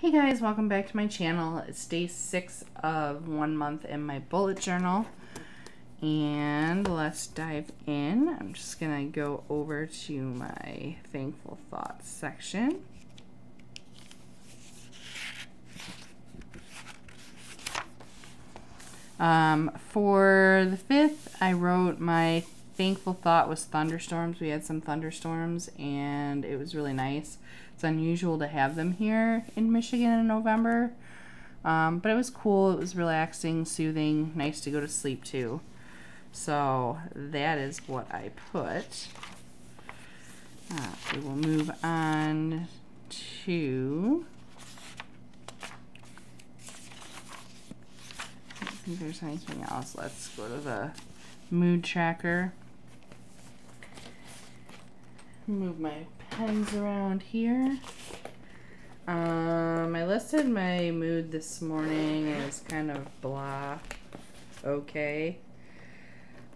Hey guys, welcome back to my channel. It's day six of one month in my bullet journal. And let's dive in. I'm just gonna go over to my thankful thoughts section. Um, for the fifth, I wrote my thankful thought was thunderstorms. We had some thunderstorms and it was really nice. It's unusual to have them here in Michigan in November. Um, but it was cool. It was relaxing, soothing, nice to go to sleep too. So that is what I put. Uh, we will move on to. I think there's anything else. Let's go to the mood tracker. Move my pens around here. Um, I listed my mood this morning as kind of blah, okay.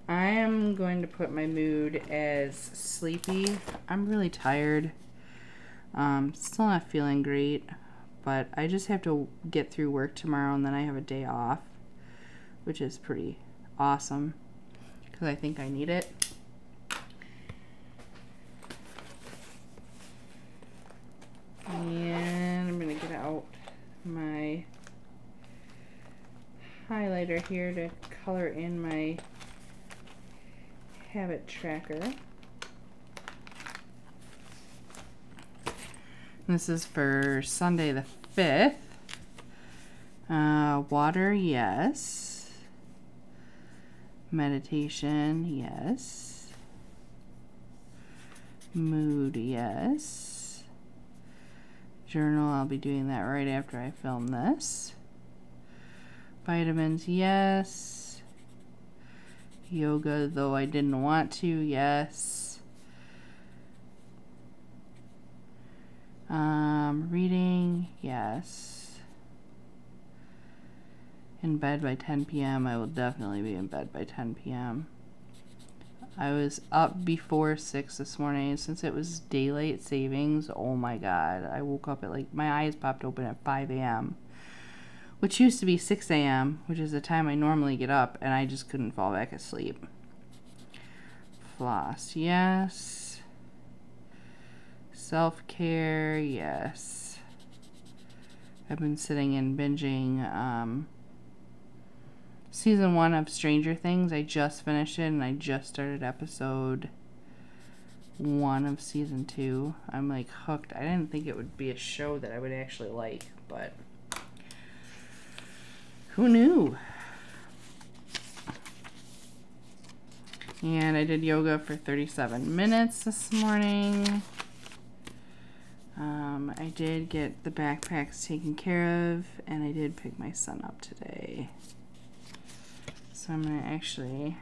I am going to put my mood as sleepy. I'm really tired. Um, still not feeling great, but I just have to get through work tomorrow and then I have a day off, which is pretty awesome because I think I need it. And I'm going to get out my here to color in my habit tracker. This is for Sunday the 5th. Uh, water, yes. Meditation, yes. Mood, yes journal. I'll be doing that right after I film this. Vitamins, yes. Yoga, though I didn't want to, yes. Um, reading, yes. In bed by 10 p.m. I will definitely be in bed by 10 p.m. I was up before 6 this morning. Since it was daylight savings, oh my god. I woke up at like, my eyes popped open at 5 a.m. Which used to be 6 a.m., which is the time I normally get up, and I just couldn't fall back asleep. Floss, yes. Self care, yes. I've been sitting and binging um, season one of Stranger Things. I just finished it and I just started episode one of season two. I'm like hooked. I didn't think it would be a show that I would actually like, but who knew? And I did yoga for 37 minutes this morning. Um, I did get the backpacks taken care of, and I did pick my son up today. So I'm going to actually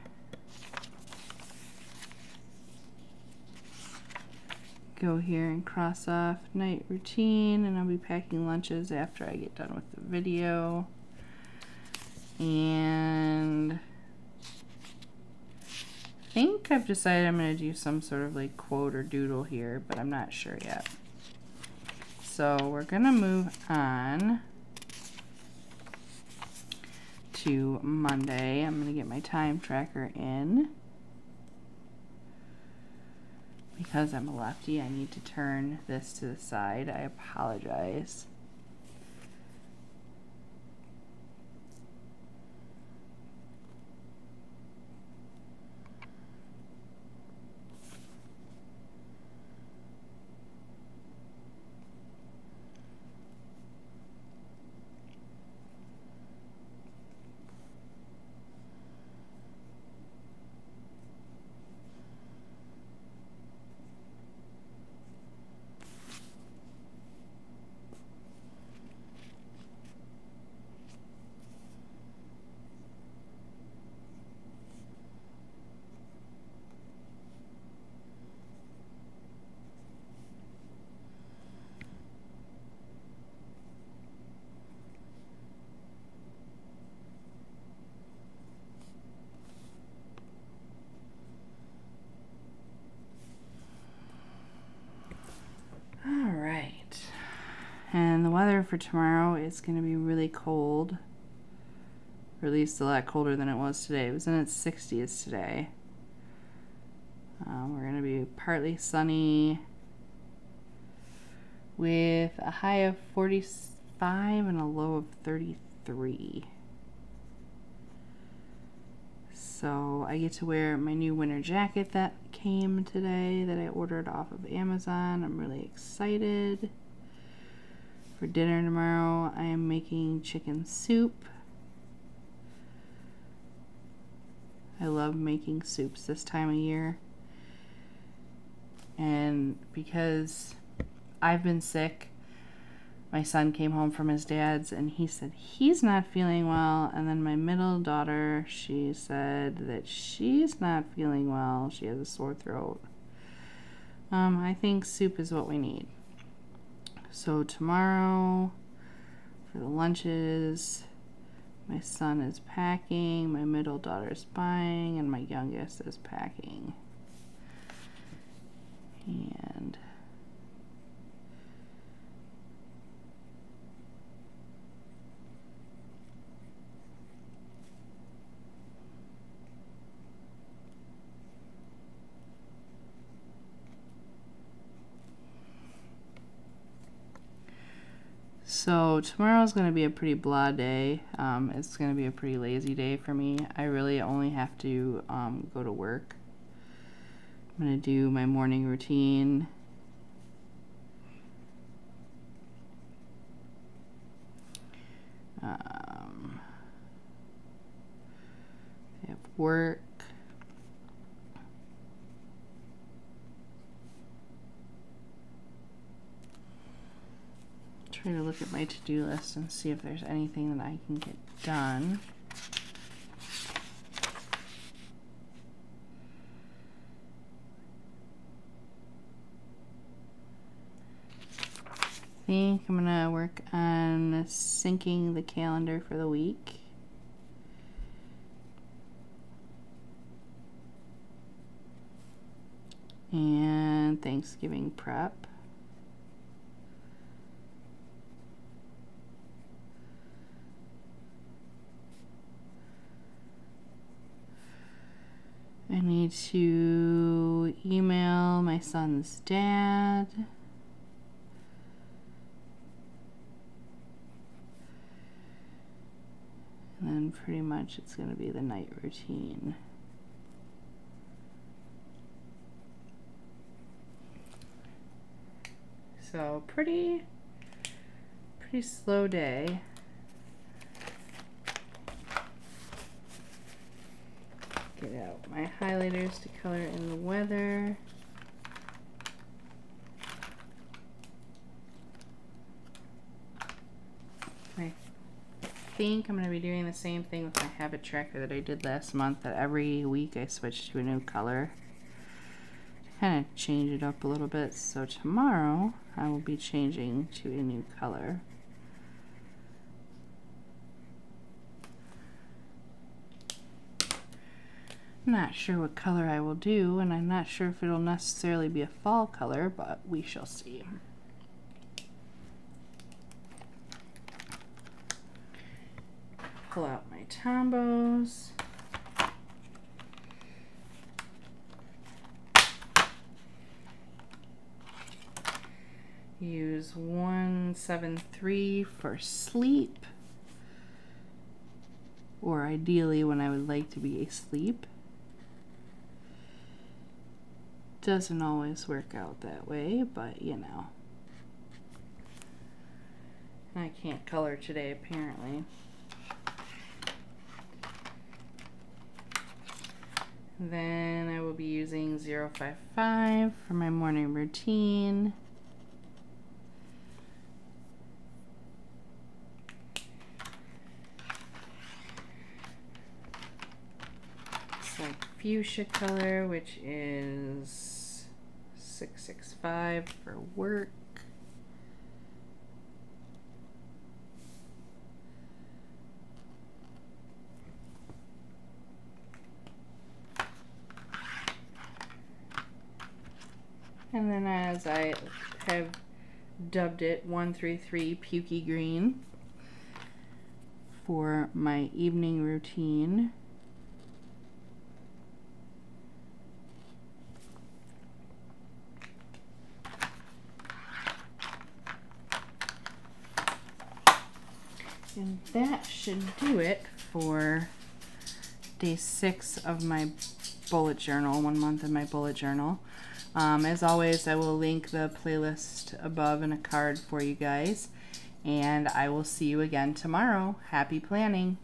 go here and cross off night routine and I'll be packing lunches after I get done with the video. And I think I've decided I'm going to do some sort of like quote or doodle here, but I'm not sure yet. So we're going to move on to Monday. I'm going to get my time tracker in. Because I'm a lefty, I need to turn this to the side. I apologize. Weather for tomorrow is going to be really cold. Or at least a lot colder than it was today. It was in its 60s today. Um, we're going to be partly sunny with a high of 45 and a low of 33. So I get to wear my new winter jacket that came today that I ordered off of Amazon. I'm really excited. For dinner tomorrow, I am making chicken soup. I love making soups this time of year. And because I've been sick, my son came home from his dad's and he said he's not feeling well. And then my middle daughter, she said that she's not feeling well. She has a sore throat. Um, I think soup is what we need. So tomorrow for the lunches, my son is packing, my middle daughter is buying, and my youngest is packing. And So tomorrow's going to be a pretty blah day. Um, it's going to be a pretty lazy day for me. I really only have to um, go to work. I'm going to do my morning routine. Um, I have work. Try to look at my to-do list and see if there's anything that I can get done. I think I'm gonna work on syncing the calendar for the week. And Thanksgiving prep. Need to email my son's dad. And then pretty much it's going to be the night routine. So pretty, pretty slow day. Get out my highlighters to color in the weather. I think I'm going to be doing the same thing with my habit tracker that I did last month, that every week I switch to a new color. Kind of change it up a little bit. So tomorrow I will be changing to a new color. Not sure what color I will do, and I'm not sure if it'll necessarily be a fall color, but we shall see. Pull out my Tombows. Use 173 for sleep, or ideally when I would like to be asleep. Doesn't always work out that way, but you know. I can't color today apparently. Then I will be using 055 for my morning routine. It's like fuchsia color, which is 665 for work. And then as I have dubbed it 133 Pukey Green for my evening routine. And that should do it for day six of my bullet journal, one month of my bullet journal. Um, as always, I will link the playlist above in a card for you guys. And I will see you again tomorrow. Happy planning!